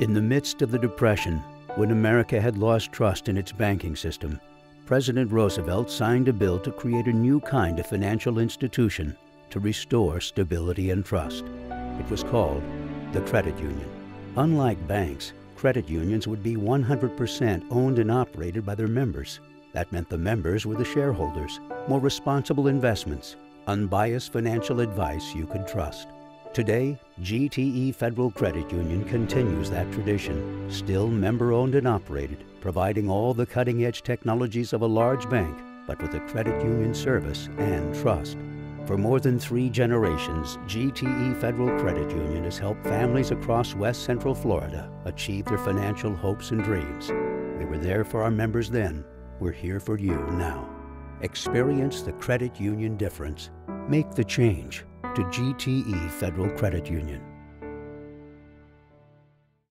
In the midst of the Depression, when America had lost trust in its banking system, President Roosevelt signed a bill to create a new kind of financial institution to restore stability and trust. It was called the credit union. Unlike banks, credit unions would be 100% owned and operated by their members. That meant the members were the shareholders, more responsible investments, unbiased financial advice you could trust. Today, GTE Federal Credit Union continues that tradition, still member owned and operated, providing all the cutting edge technologies of a large bank, but with a credit union service and trust. For more than three generations, GTE Federal Credit Union has helped families across West Central Florida achieve their financial hopes and dreams. We were there for our members then, we're here for you now. Experience the credit union difference. Make the change to GTE Federal Credit Union.